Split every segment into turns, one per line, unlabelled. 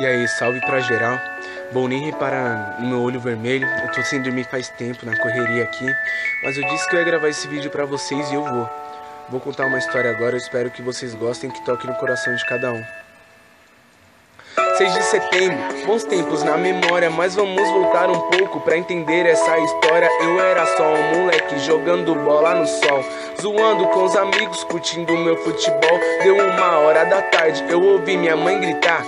E aí, salve pra geral. Bom, nem reparar no meu olho vermelho, eu tô sem dormir faz tempo na correria aqui, mas eu disse que eu ia gravar esse vídeo pra vocês e eu vou. Vou contar uma história agora, eu espero que vocês gostem, que toque no coração de cada um. 6 de setembro, bons tempos na memória, mas vamos voltar um pouco pra entender essa história. Eu era só um moleque jogando bola no sol, zoando com os amigos, curtindo meu futebol. Deu uma hora da tarde, eu ouvi minha mãe gritar.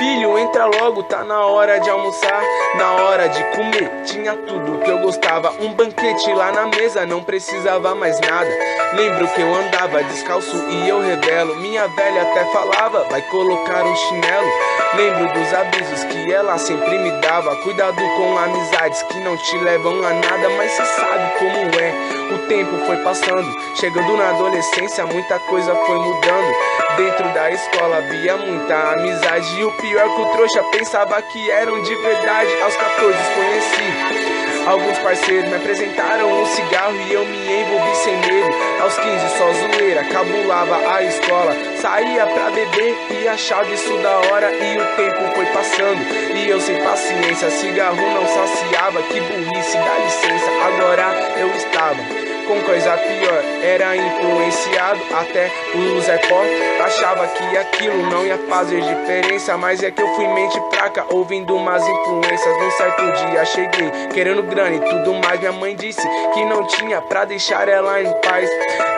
Filho, entra logo, tá na hora de almoçar, na hora de comer. Tinha tudo que eu gostava, um banquete lá na mesa, não precisava mais nada. Lembro que eu andava descalço e eu revelo. Minha velha até falava, vai colocar um chinelo. Lembro dos avisos que ela sempre me dava. Cuidado com amizades que não te levam a nada, mas cê sabe como é. O tempo foi passando, chegando na adolescência, muita coisa foi mudando. Dentro da escola havia muita amizade e o pior que o trouxa pensava que eram de verdade. Aos 14 conheci Alguns parceiros me apresentaram um cigarro e eu me envolvi sem medo. Aos 15 só zoeira, cabulava a escola. Saía pra beber e achava isso da hora. E o tempo foi passando e eu sem paciência. Cigarro não saciava, que burrice, dá licença. Agora eu estava com coisa pior. Era influenciado até os AirPods. Achava que aquilo não ia fazer diferença. Mas é que eu fui mente fraca, ouvindo umas influências. Num certo dia cheguei, querendo grana e tudo mais. Minha mãe disse que não tinha pra deixar ela em paz.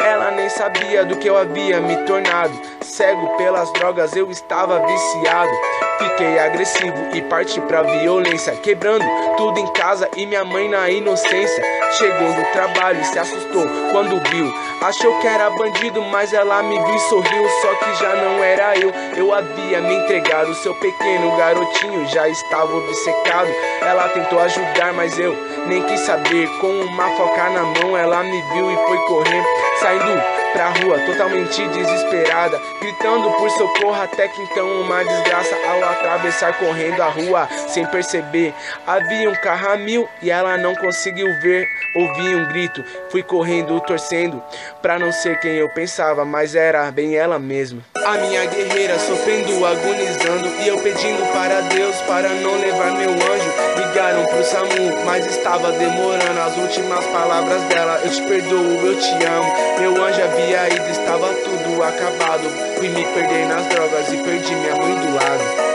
Ela sabia do que eu havia me tornado. Cego pelas drogas, eu estava viciado. Fiquei agressivo e parti pra violência, quebrando tudo em casa e minha mãe na inocência. Chegou do trabalho e se assustou quando viu. Achou que era bandido, mas ela me viu e sorriu. Só que já não era eu, eu havia me entregado. Seu pequeno garotinho já estava obcecado. Ela tentou ajudar, mas eu nem quis saber. Com uma foca na mão, ela me viu e foi correr, saindo pra rua totalmente desesperada, gritando por socorro até que então uma desgraça ao atravessar correndo a rua sem perceber. Havia um carro a mil e ela não conseguiu ver. Ouvi um grito, fui correndo, torcendo, pra não ser quem eu pensava, mas era bem ela mesma. A minha guerreira sofrendo, agonizando, e eu pedindo para Deus para não levar meu anjo. Ligaram pro SAMU, mas estava demorando. As últimas palavras dela, eu te perdoo, eu te amo. Meu anjo havia ido, estava tudo acabado. Fui me perder nas drogas e perdi minha mãe do lado.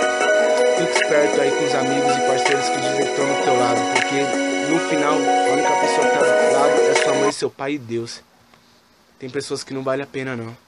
Fique esperto aí com os amigos e parceiros que dizem que estão no teu lado, porque no final, a única pessoa que tá do lado é sua mãe, seu pai e Deus. Tem pessoas que não vale a pena não.